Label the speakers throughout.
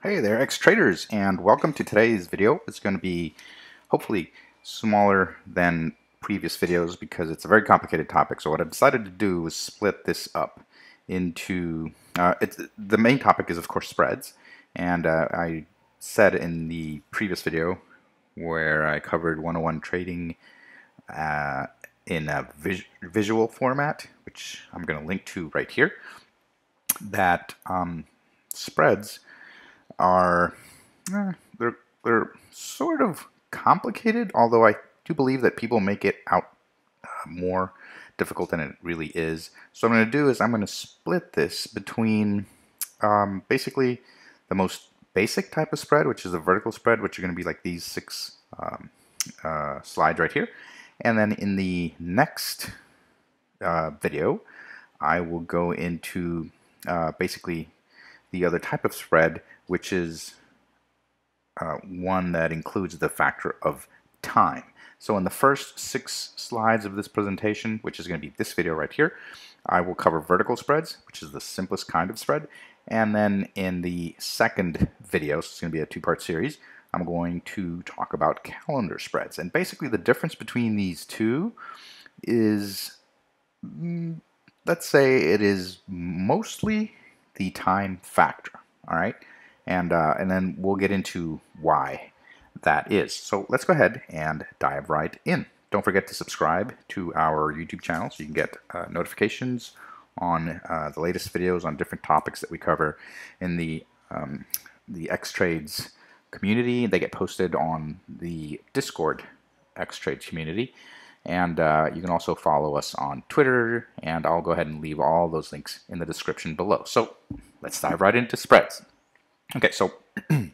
Speaker 1: Hey there, ex-traders, and welcome to today's video. It's going to be hopefully smaller than previous videos because it's a very complicated topic. So what I decided to do was split this up into, uh, the main topic is of course spreads, and uh, I said in the previous video where I covered 101 trading uh, in a vis visual format, which I'm going to link to right here, that um, spreads are eh, they're they're sort of complicated, although I do believe that people make it out uh, more difficult than it really is. So what I'm going to do is I'm going to split this between um, basically the most basic type of spread, which is a vertical spread, which are going to be like these six um, uh, slides right here. And then in the next uh, video, I will go into uh, basically the other type of spread, which is uh, one that includes the factor of time. So in the first six slides of this presentation, which is going to be this video right here, I will cover vertical spreads, which is the simplest kind of spread. And then in the second video, so it's going to be a two-part series, I'm going to talk about calendar spreads. And basically the difference between these two is, mm, let's say it is mostly the time factor, all right? And, uh, and then we'll get into why that is. So let's go ahead and dive right in. Don't forget to subscribe to our YouTube channel so you can get uh, notifications on uh, the latest videos on different topics that we cover in the um, the X-Trades community. They get posted on the Discord X-Trades community. And uh, you can also follow us on Twitter, and I'll go ahead and leave all those links in the description below. So let's dive right into spreads. Okay, so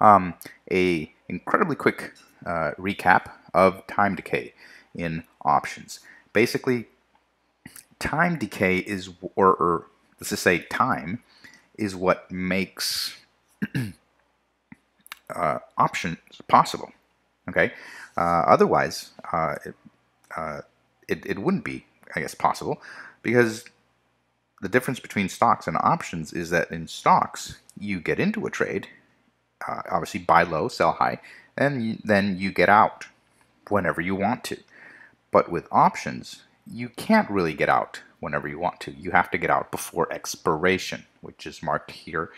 Speaker 1: um, a incredibly quick uh, recap of time decay in options. Basically, time decay is, or, or let's just say time, is what makes uh, options possible. Okay, uh, otherwise uh, it, uh, it, it wouldn't be, I guess, possible because the difference between stocks and options is that in stocks you get into a trade, uh, obviously buy low, sell high, and then you get out whenever you want to. But with options, you can't really get out whenever you want to. You have to get out before expiration, which is marked here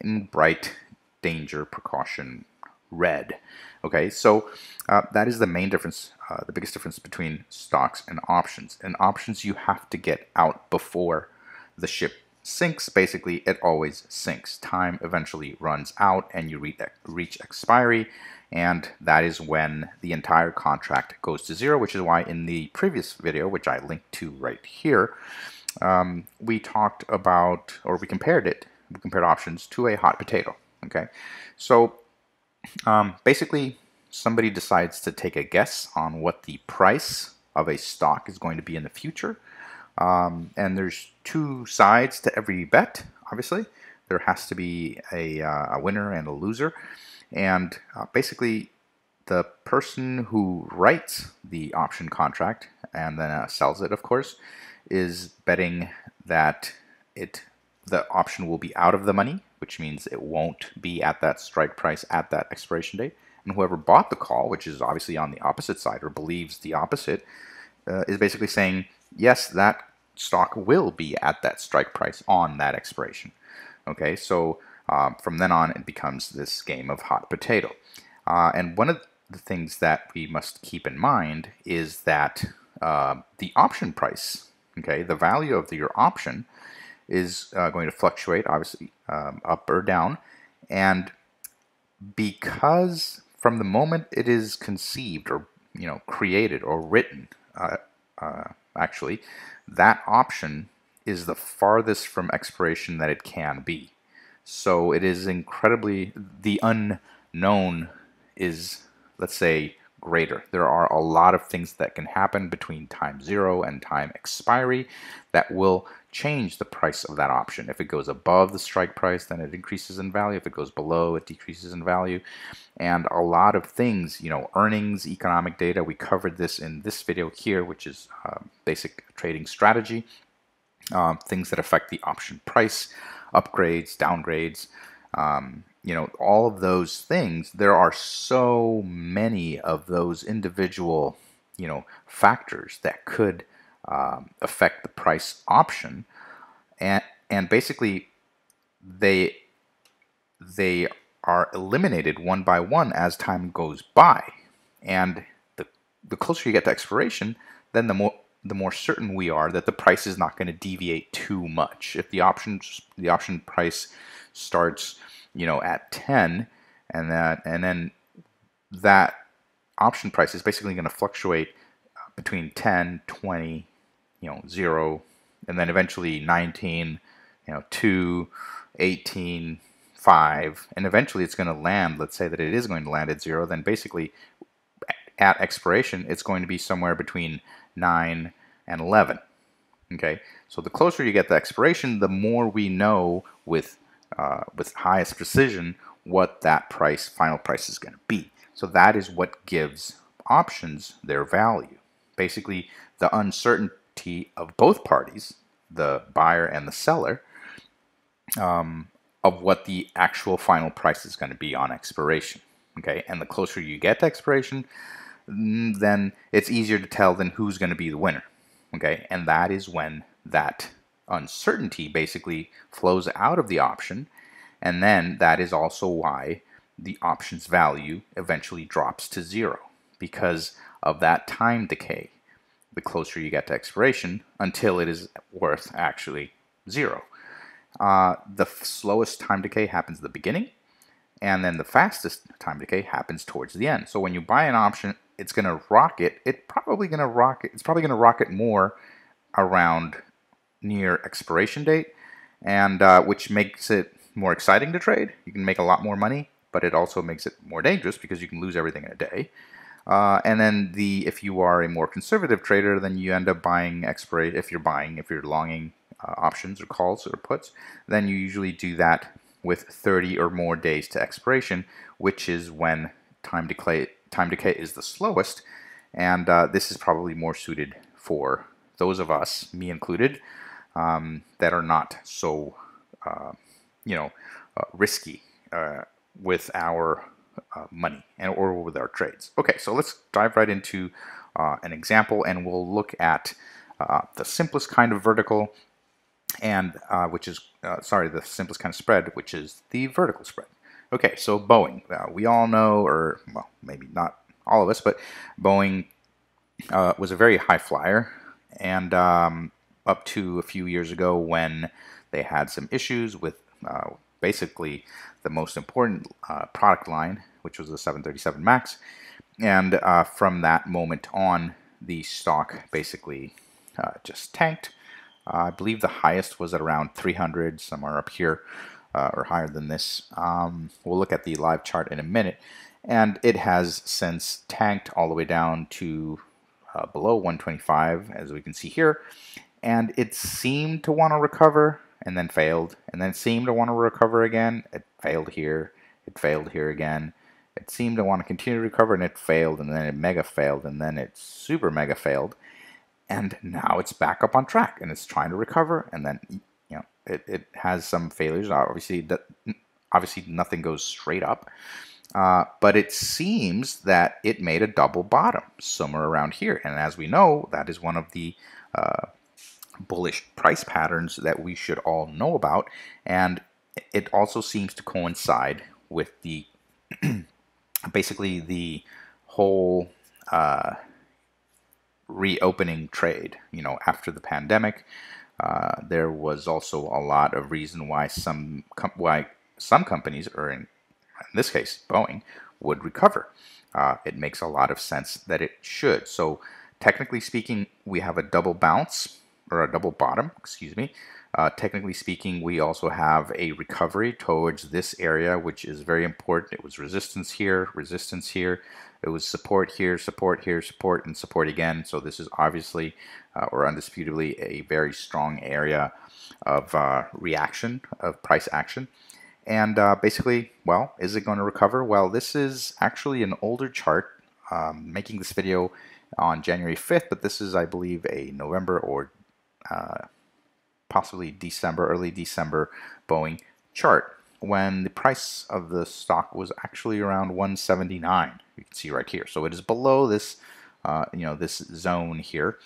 Speaker 1: in bright danger precaution red. Okay, so uh, that is the main difference, uh, the biggest difference between stocks and options. In options, you have to get out before the ship sinks. Basically, it always sinks. Time eventually runs out and you reach, expiry, and that is when the entire contract goes to zero, which is why in the previous video, which I linked to right here, um, we talked about, or we compared it, we compared options to a hot potato. Okay, so um, basically, somebody decides to take a guess on what the price of a stock is going to be in the future. Um, and there's two sides to every bet, obviously. There has to be a, uh, a winner and a loser. And uh, basically, the person who writes the option contract and then uh, sells it, of course, is betting that it the option will be out of the money which means it won't be at that strike price at that expiration date. And whoever bought the call, which is obviously on the opposite side or believes the opposite, uh, is basically saying, yes, that stock will be at that strike price on that expiration. Okay, so um, from then on, it becomes this game of hot potato. Uh, and one of the things that we must keep in mind is that uh, the option price, okay, the value of the, your option is uh, going to fluctuate, obviously um, up or down. And because from the moment it is conceived or you know created or written, uh, uh, actually, that option is the farthest from expiration that it can be. So it is incredibly the unknown is let's say greater. There are a lot of things that can happen between time zero and time expiry that will change the price of that option. If it goes above the strike price, then it increases in value. If it goes below, it decreases in value. And a lot of things, you know, earnings, economic data, we covered this in this video here, which is uh, basic trading strategy, um, things that affect the option price, upgrades, downgrades, um, you know, all of those things, there are so many of those individual, you know, factors that could um, affect the price option, and and basically they they are eliminated one by one as time goes by, and the the closer you get to expiration, then the more the more certain we are that the price is not going to deviate too much. If the option the option price starts, you know, at 10 and that and then that option price is basically going to fluctuate between 10, 20, you know, 0 and then eventually 19, you know, 2, 18, 5 and eventually it's going to land, let's say that it is going to land at 0, then basically at expiration it's going to be somewhere between 9 and 11. Okay, so the closer you get to expiration, the more we know with uh, with highest precision what that price, final price is going to be. So that is what gives options their value. Basically, the of both parties, the buyer and the seller, um, of what the actual final price is going to be on expiration. Okay, and the closer you get to expiration, mm, then it's easier to tell then who's going to be the winner. Okay, and that is when that uncertainty basically flows out of the option, and then that is also why the option's value eventually drops to zero because of that time decay the closer you get to expiration until it is worth actually zero. Uh, the slowest time decay happens at the beginning, and then the fastest time decay happens towards the end. So when you buy an option, it's going to rocket. It's probably going to rocket. It's probably going to rocket more around near expiration date, and uh, which makes it more exciting to trade. You can make a lot more money, but it also makes it more dangerous because you can lose everything in a day. Uh, and then the if you are a more conservative trader, then you end up buying expiration. If you're buying, if you're longing uh, options or calls or puts, then you usually do that with 30 or more days to expiration, which is when time decay time decay is the slowest, and uh, this is probably more suited for those of us, me included, um, that are not so, uh, you know, uh, risky uh, with our uh, money and or with our trades. Okay, so let's dive right into uh, an example, and we'll look at uh, the simplest kind of vertical, and which is sorry, the simplest kind of spread, which is the vertical spread. Okay, so Boeing. we all know, or well, maybe not all of us, but Boeing was a very high flyer and um, up to a few years ago when they had some issues with uh, basically the most important uh, product line, which was the 737 MAX. And uh, from that moment on, the stock basically uh, just tanked. I believe the highest was at around 300, somewhere up here, uh, or higher than this. Um, we'll look at the live chart in a minute. And it has since tanked all the way down to uh, below 125, as we can see here. And it seemed to want to recover and then failed, and then seemed to want to recover again. It failed here, it failed here again. It seemed to want to continue to recover and it failed, and then it mega failed, and then it super mega failed. And now it's back up on track and it's trying to recover, and then you know it, it has some failures. Obviously, obviously nothing goes straight up. Uh, but it seems that it made a double bottom somewhere around here. And as we know, that is one of the uh, bullish price patterns that we should all know about. And it also seems to coincide with the basically the whole uh, reopening trade. You know, after the pandemic, uh, there was also a lot of reason why some why some companies, or in in this case, Boeing, would recover. Uh, it makes a lot of sense that it should. So technically speaking, we have a double bounce or a double bottom, excuse me. Uh, technically speaking, we also have a recovery towards this area, which is very important. It was resistance here, resistance here. It was support here, support here, support, and support again. So this is obviously uh, or undisputably a very strong area of uh, reaction, of price action. And uh, basically, well, is it going to recover? Well, this is actually an older chart. Um, making this video on January 5th, but this is, I believe, a November or uh, possibly December, early December Boeing chart. when the price of the stock was actually around 179. You can see right here. So it is below this, uh, you know, this zone here.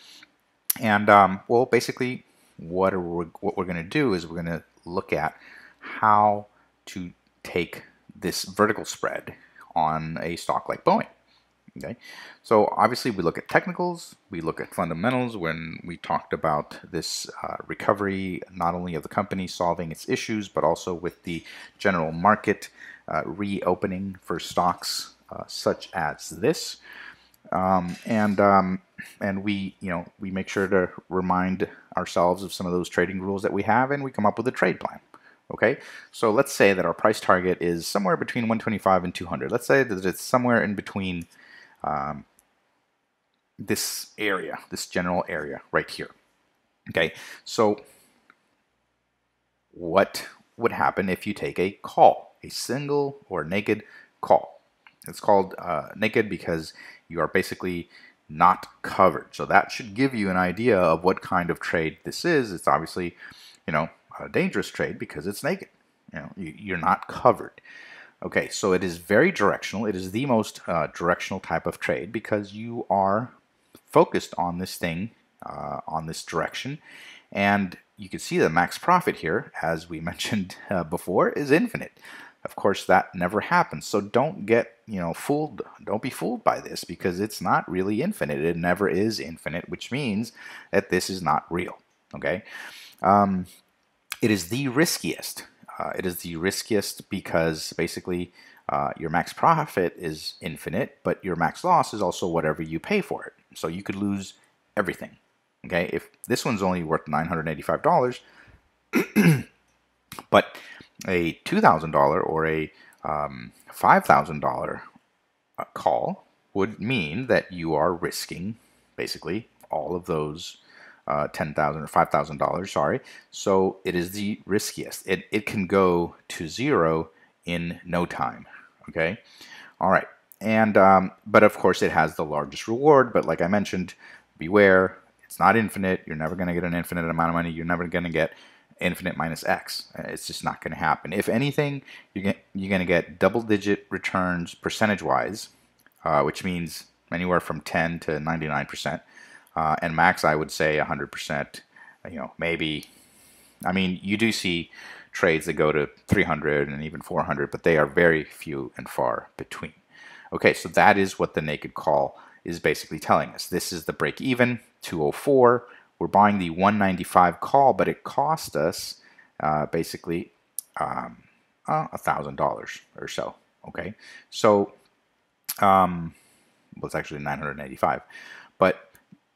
Speaker 1: And um, well, basically, what we, what we're going to do is we're going to look at how to take this vertical spread on a stock like Boeing. Okay, so obviously we look at technicals, we look at fundamentals when we talked about this uh, recovery, not only of the company solving its issues, but also with the general market uh, reopening for stocks uh, such as this. Um, and um, and we you know we make sure to remind ourselves of some of those trading rules that we have, and we come up with a trade plan. Okay, so let's say that our price target is somewhere between 125 and 200. Let's say that it's somewhere in between um, this area, this general area right here. Okay, so what would happen if you take a call, a single or naked call? It's called uh, naked because you are basically not covered. So that should give you an idea of what kind of trade this is. It's obviously, you know, a dangerous trade because it's naked. You know, you, are not covered. Okay, so it is very directional. It is the most uh, directional type of trade because you are focused on this thing, uh, on this direction. And you can see the max profit here, as we mentioned uh, before, is infinite. Of course, that never happens. So don't get, you know, fooled. Don't be fooled by this because it's not really infinite. It never is infinite, which means that this is not real. Okay. Um, it is the riskiest. Uh, it is the riskiest because basically uh, your max profit is infinite, but your max loss is also whatever you pay for it. So you could lose everything. Okay, if this one's only worth $985, but a $2,000 or a um, $5,000 uh, call would mean that you are risking basically all of those uh, 10,000 or $5,000, sorry. So it is the riskiest. It, it can go to zero in no time, okay? All right, and, um, but of course it has the largest reward, but like I mentioned, beware, it's not infinite. You're never going to get an infinite amount of money. You're never going to get infinite minus x. It's just not going to happen. If anything, you're going you're going to get double-digit returns percentage-wise, uh, which means anywhere from 10 to 99 percent. Uh, and max, I would say 100%. You know, maybe. I mean, you do see trades that go to 300 and even 400, but they are very few and far between. Okay, so that is what the naked call is basically telling us. This is the break even, 204. We're buying the 195 call, but it cost us uh, basically um, uh, $1,000 or so. Okay, so um, well, it's actually 985, but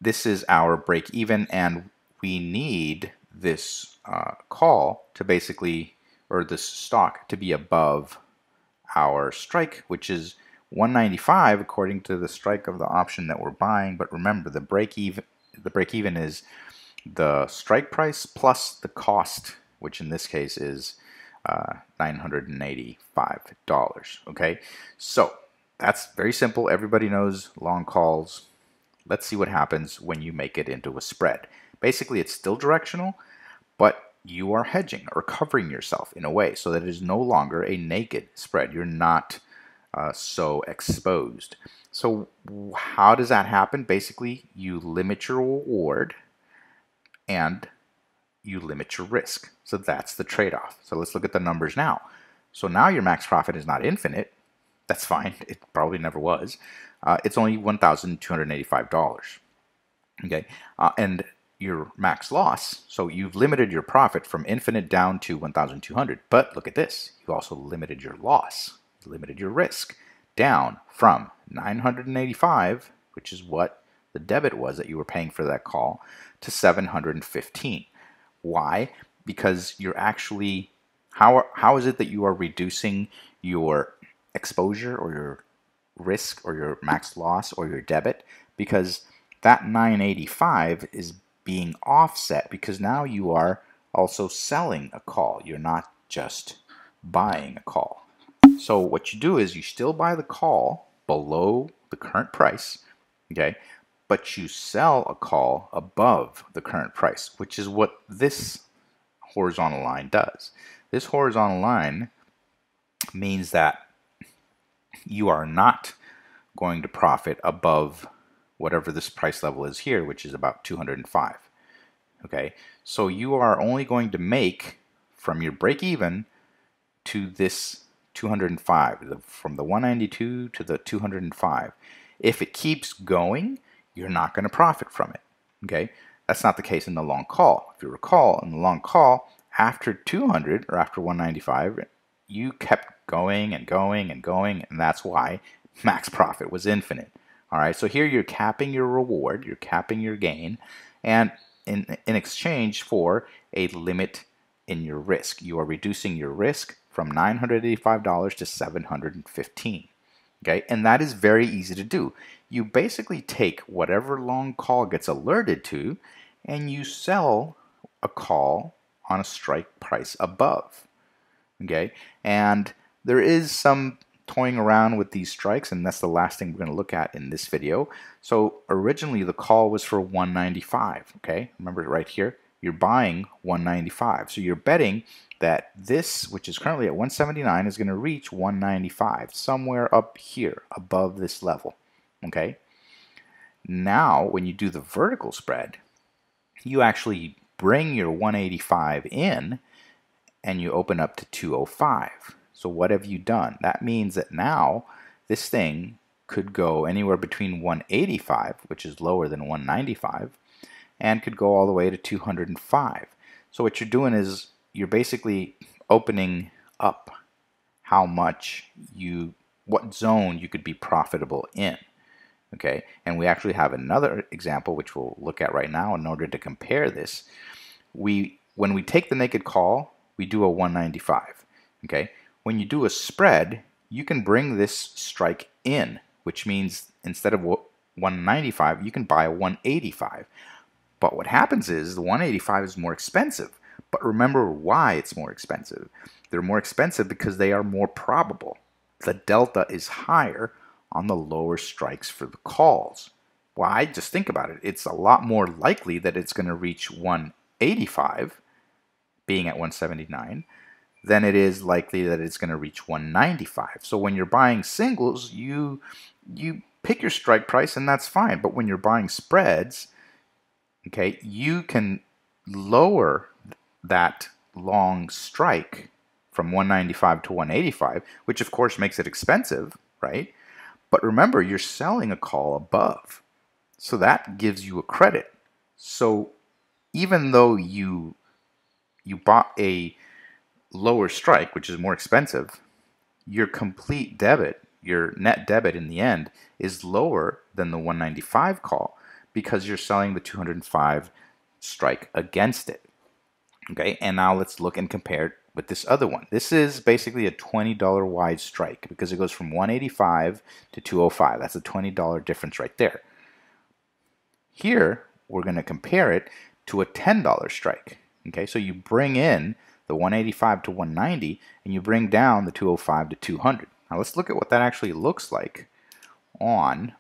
Speaker 1: this is our break even and we need this uh, call to basically, or this stock to be above our strike, which is 195 according to the strike of the option that we're buying. But remember, the break even, the break even is the strike price plus the cost, which in this case is uh, $985. Okay, so that's very simple. Everybody knows long calls Let's see what happens when you make it into a spread. Basically, it's still directional, but you are hedging or covering yourself in a way so that it is no longer a naked spread. You're not uh, so exposed. So how does that happen? Basically, you limit your reward and you limit your risk. So that's the trade-off. So let's look at the numbers now. So now your max profit is not infinite. That's fine. It probably never was uh, it's only $1,285. Okay, uh, and your max loss, so you've limited your profit from infinite down to 1,200. But look at this, you also limited your loss, limited your risk down from 985, which is what the debit was that you were paying for that call, to 715. Why? Because you're actually how how is it that you are reducing your exposure or your risk or your max loss or your debit because that 985 is being offset because now you are also selling a call. You're not just buying a call. So what you do is you still buy the call below the current price, okay, but you sell a call above the current price, which is what this horizontal line does. This horizontal line means that you are not going to profit above whatever this price level is here, which is about 205. Okay, so you are only going to make from your break even to this 205, from the 192 to the 205. If it keeps going, you're not going to profit from it. Okay, that's not the case in the long call. If you recall, in the long call, after 200 or after 195, you kept going and going and going, and that's why max profit was infinite. All right, so here you're capping your reward, you're capping your gain, and in, in exchange for a limit in your risk. You are reducing your risk from $985 to 715 Okay, and that is very easy to do. You basically take whatever long call gets alerted to and you sell a call on a strike price above. Okay, and there is some toying around with these strikes and that's the last thing we're going to look at in this video. So originally the call was for 195, okay? Remember right here, you're buying 195. So you're betting that this, which is currently at 179, is going to reach 195, somewhere up here above this level, okay? Now, when you do the vertical spread, you actually bring your 185 in and you open up to 205. So what have you done? That means that now this thing could go anywhere between 185, which is lower than 195, and could go all the way to 205. So what you're doing is you're basically opening up how much you, what zone you could be profitable in. Okay, and we actually have another example which we'll look at right now in order to compare this. We, when we take the naked call, we do a 195. Okay, when you do a spread, you can bring this strike in, which means instead of 195, you can buy a 185. But what happens is the 185 is more expensive. But remember why it's more expensive. They're more expensive because they are more probable. The delta is higher on the lower strikes for the calls. Why? Just think about it. It's a lot more likely that it's going to reach 185, being at 179, then it is likely that it's going to reach 195. So when you're buying singles, you you pick your strike price and that's fine. But when you're buying spreads, okay, you can lower that long strike from 195 to 185, which of course makes it expensive, right? But remember, you're selling a call above. So that gives you a credit. So even though you you bought a lower strike, which is more expensive, your complete debit, your net debit in the end, is lower than the 195 call because you're selling the 205 strike against it. Okay, and now let's look and compare it with this other one. This is basically a $20 wide strike because it goes from 185 to 205. That's a $20 difference right there. Here, we're going to compare it to a $10 strike. Okay, so you bring in the 185 to 190, and you bring down the 205 to 200. Now let's look at what that actually looks like on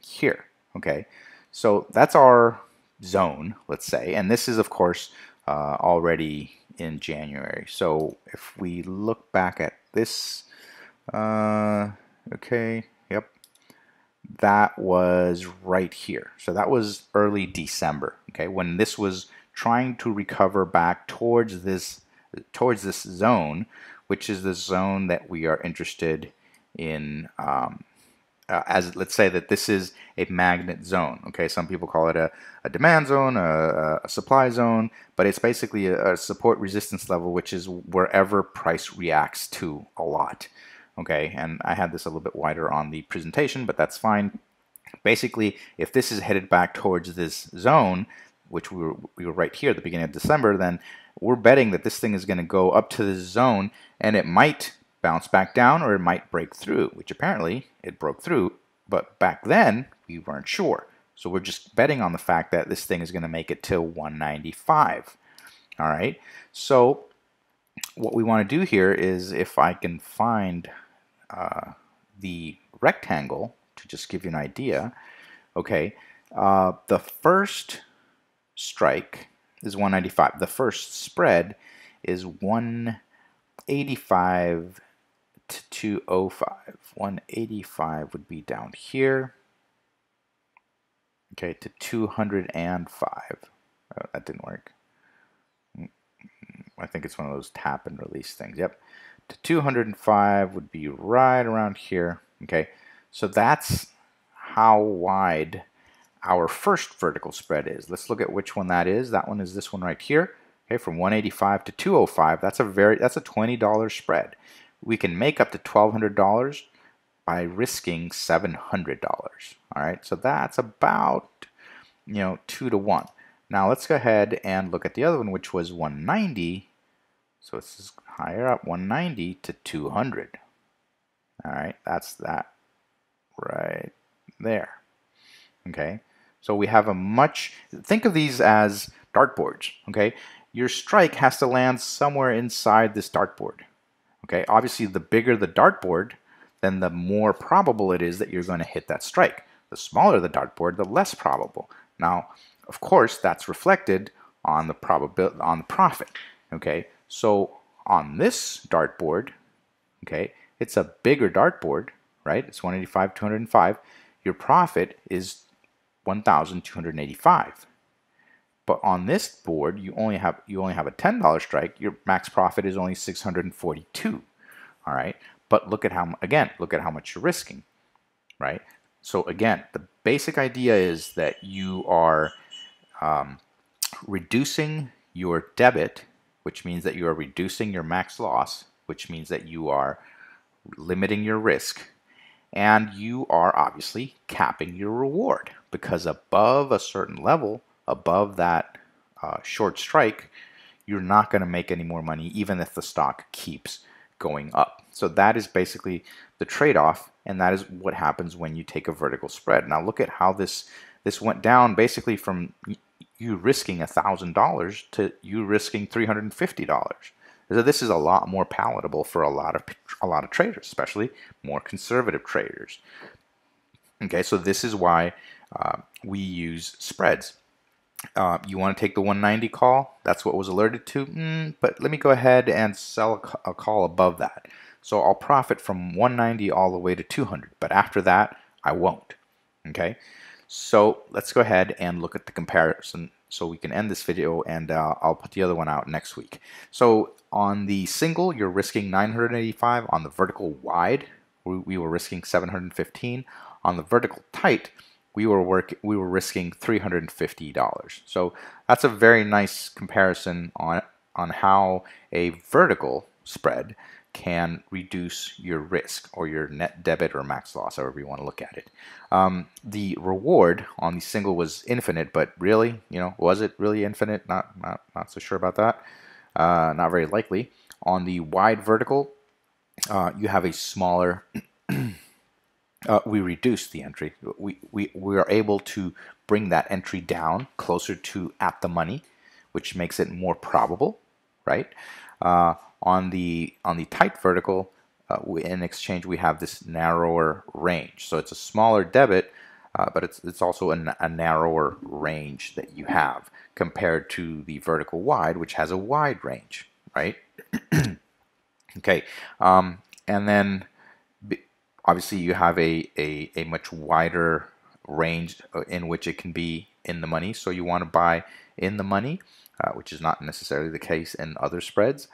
Speaker 1: here. Okay, so that's our zone, let's say, and this is of course uh, already in January. So if we look back at this, uh, okay, yep, that was right here. So that was early December, okay, when this was trying to recover back towards this towards this zone, which is the zone that we are interested in. Um, uh, as let's say that this is a magnet zone. Okay, some people call it a, a demand zone, a, a, supply zone, but it's basically a, a, support resistance level, which is wherever price reacts to a lot. Okay, and I had this a little bit wider on the presentation, but that's fine. Basically, if this is headed back towards this zone, which we were, we were right here at the beginning of December, then we're betting that this thing is going to go up to this zone and it might bounce back down or it might break through, which apparently it broke through, but back then we weren't sure. So we're just betting on the fact that this thing is going to make it till 195. All right, so what we want to do here is if I can find uh, the rectangle to just give you an idea, okay, uh, the first strike is 195. The first spread is 185 to 205. 185 would be down here. Okay, to 205. Oh, that didn't work. Mm-hmm. I think it's one of those tap and release things. Yep. To 205 would be right around here. Okay, so that's how wide our first vertical spread is. Let's look at which one that is. That one is this one right here. Okay, from 185 to 205. That's a very that's a $20 spread. We can make up to $1,200 by risking $700. All right, so that's about you know two to one. Now let's go ahead and look at the other one, which was 190. So this is higher up, 190 to 200. All right, that's that right there. Okay, so we have a much, think of these as dartboards, okay? Your strike has to land somewhere inside this dartboard. Okay, obviously the bigger the dartboard, then the more probable it is that you're going to hit that strike. The smaller the dartboard, the less probable. Now, of course, that's reflected on the probability on the profit. Okay, so on this dartboard, okay, it's a bigger dartboard, right? It's 185, 205. Your profit is 1,285. But on this board, you only have you only have a $10 strike. Your max profit is only 642. All right. But look at how again, look at how much you're risking, right? So again, the basic idea is that you are um, reducing your debit, which means that you are reducing your max loss, which means that you are limiting your risk, and you are obviously capping your reward because above a certain level, above that uh, short strike, you're not going to make any more money even if the stock keeps going up. So that is basically the trade-off and that is what happens when you take a vertical spread. Now look at how this this went down basically from you risking $1,000 to you risking $350. So this is a lot more palatable for a lot of a lot of traders, especially more conservative traders. Okay, so this is why uh, we use spreads. Uh, you want to take the 190 call? That's what was alerted to. Mm, but let me go ahead and sell a, a call above that. So I'll profit from 190 all the way to 200. But after that, I won't. Okay. So let's go ahead and look at the comparison so we can end this video and uh, I'll put the other one out next week. So on the single, you're risking 985. On the vertical wide, we, we were risking 715. On the vertical tight, we were work we were risking $350. So that's a very nice comparison on on how a vertical spread can reduce your risk or your net debit or max loss, however you want to look at it. Um, the reward on the single was infinite, but really, you know, was it really infinite? Not not not so sure about that. Uh, not very likely. On the wide vertical, uh, you have a smaller uh, we reduce the entry. We, we, we are able to bring that entry down closer to at the money, which makes it more probable, right? On the on the tight vertical, uh, in exchange we have this narrower range. So it's a smaller debit, uh, but it's it's also a, a narrower range that you have compared to the vertical wide, which has a wide range, right? okay, um, and then obviously you have a, a, a much wider range uh, in which it can be in the money. So you want to buy in the money, uh, which is not necessarily the case in other spreads,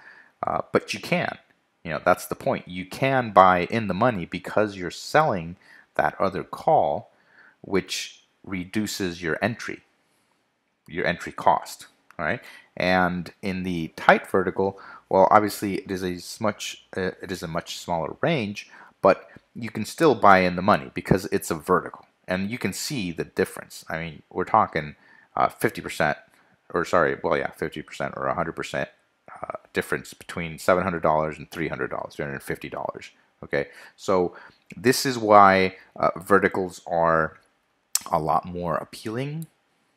Speaker 1: uh, but you can. You know, that's the point. You can buy in the money because you're selling that other call, which reduces your entry, your entry cost. Right. And in the tight vertical, well, obviously it is a much uh, it is a much smaller range, but you can still buy in the money because it's a vertical and you can see the difference. I mean, we're talking uh, 50% or sorry, well, yeah, 50% or 100% uh, difference between $700 and $300, $350. Okay, so this is why uh, verticals are a lot more appealing.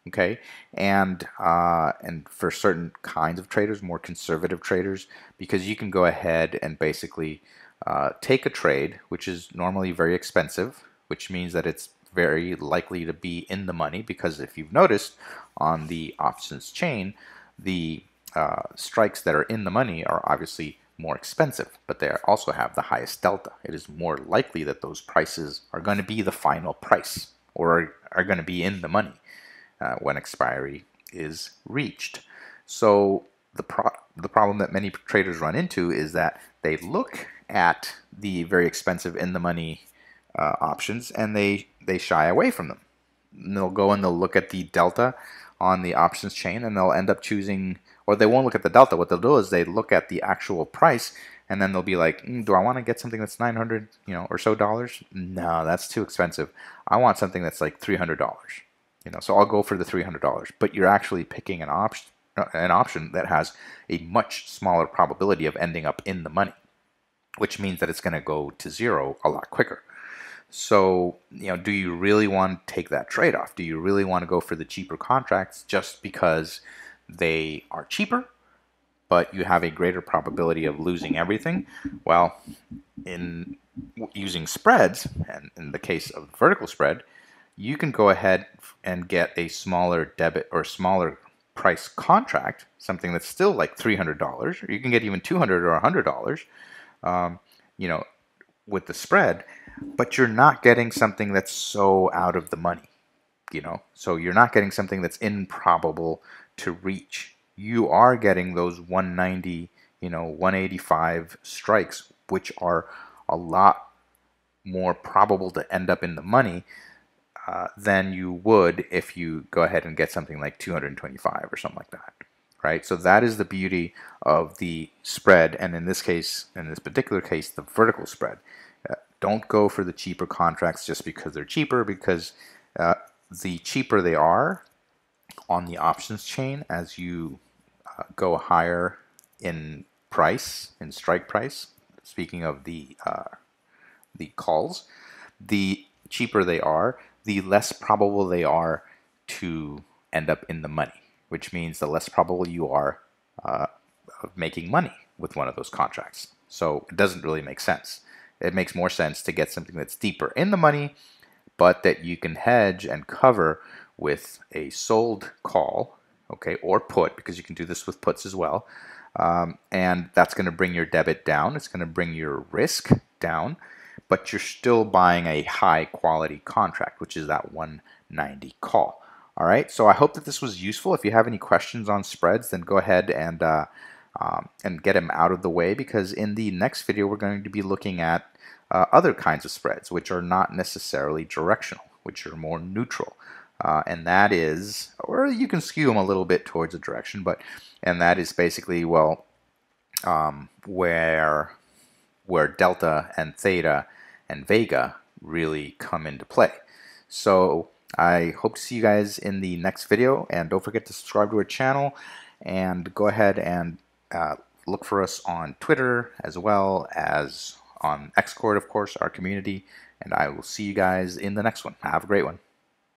Speaker 1: Okay, and uh, and for certain kinds of traders, more conservative traders, because you can go ahead and basically uh, take a trade, which is normally very expensive, which means that it's very likely to be in the money because if you've noticed on the options chain, the uh, strikes that are in the money are obviously more expensive, but they also have the highest delta. It is more likely that those prices are going to be the final price or are, are going to be in the money uh, when expiry is reached. So the pro the problem that many traders run into is that they look at the very expensive in the money uh, options and they they shy away from them. And they'll go and they'll look at the delta on the options chain and they'll end up choosing or they won't look at the delta. What they'll do is they look at the actual price and then they'll be like, mm, do I want to get something that's 900, you know, or so dollars? No, that's too expensive. I want something that's like $300. You know, so I'll go for the $300. But you're actually picking an option uh, an option that has a much smaller probability of ending up in the money, which means that it's going to go to zero a lot quicker. So, you know, do you really want to take that trade off? Do you really want to go for the cheaper contracts just because they are cheaper, but you have a greater probability of losing everything? Well, in using spreads, and in the case of vertical spread, you can go ahead and get a smaller debit or smaller price contract, something that's still like $300, or you can get even $200 or $100, um, you know, with the spread, but you're not getting something that's so out of the money, you know, so you're not getting something that's improbable to reach. You are getting those 190, you know, 185 strikes, which are a lot more probable to end up in the money uh, than you would if you go ahead and get something like 225 or something like that. Right, so that is the beauty of the spread, and in this case, in this particular case, the vertical spread. Uh, don't go for the cheaper contracts just because they're cheaper, because uh, the cheaper they are on the options chain as you uh, go higher in price, in strike price, speaking of the uh, the calls, the cheaper they are, the less probable they are to end up in the money, which means the less probable you are uh, of making money with one of those contracts. So it doesn't really make sense. It makes more sense to get something that's deeper in the money, but that you can hedge and cover with a sold call, okay, or put, because you can do this with puts as well. Um, and that's going to bring your debit down. It's going to bring your risk down but you're still buying a high quality contract, which is that 190 call. All right, so I hope that this was useful. If you have any questions on spreads, then go ahead and uh, um, and get them out of the way because in the next video we're going to be looking at uh, other kinds of spreads, which are not necessarily directional, which are more neutral. Uh, and that is, or you can skew them a little bit towards a direction, but and that is basically well, um, where where delta and theta and Vega really come into play. So I hope to see you guys in the next video and don't forget to subscribe to our channel and go ahead and uh, look for us on Twitter as well as on Xcord of course our community and I will see you guys in the next one. Have a great one.